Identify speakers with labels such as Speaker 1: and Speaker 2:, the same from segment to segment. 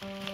Speaker 1: Bye.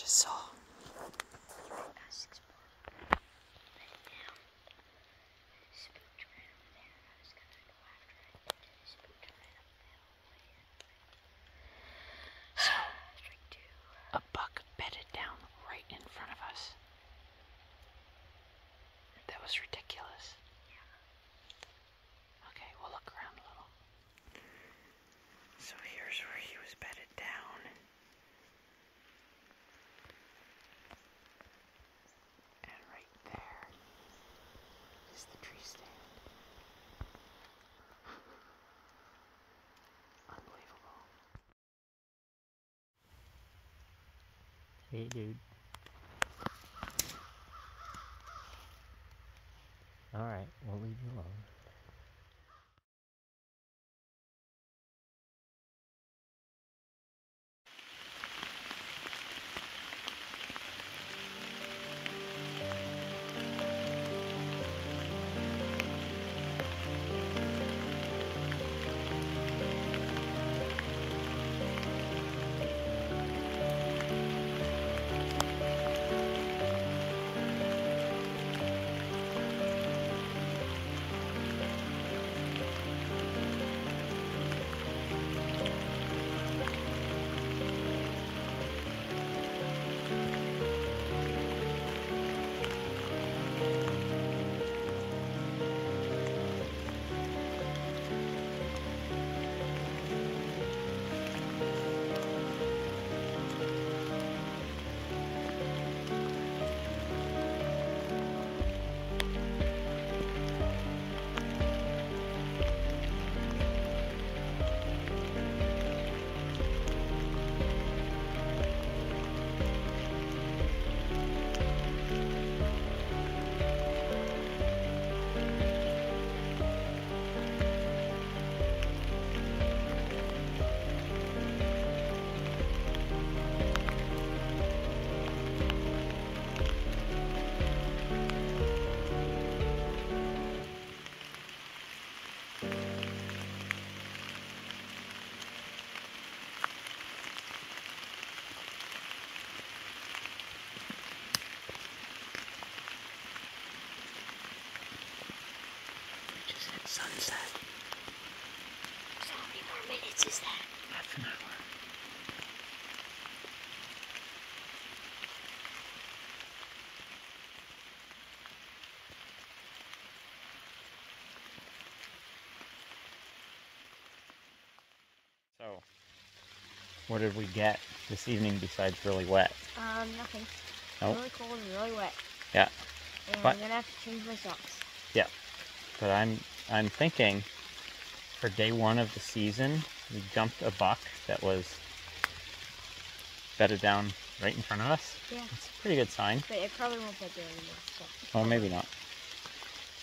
Speaker 1: just saw.
Speaker 2: Hey, dude. Alright, we'll leave you alone. else that?
Speaker 1: So, what did we get this evening besides really wet?
Speaker 3: Um, nothing.
Speaker 1: Nope.
Speaker 3: Really cold and really wet.
Speaker 1: Yeah.
Speaker 3: And
Speaker 1: but,
Speaker 3: I'm gonna have to change my socks. Yeah.
Speaker 1: But I'm I'm thinking for day one of the season, we jumped a buck that was bedded down right in front of us.
Speaker 3: Yeah.
Speaker 1: It's a pretty good sign.
Speaker 3: But it probably won't get there anymore. So.
Speaker 1: Well, maybe not.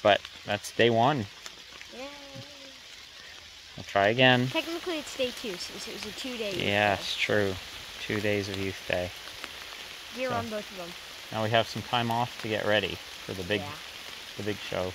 Speaker 1: But that's day one.
Speaker 3: Yeah.
Speaker 1: We'll try again.
Speaker 3: Technically, it's day two, so it was a two-day. youth
Speaker 1: Yes, true. Two days of youth
Speaker 3: day. Year
Speaker 1: So-
Speaker 3: on both of them.
Speaker 1: Now we have some time off to get ready for the big
Speaker 3: Yeah.
Speaker 1: the big show.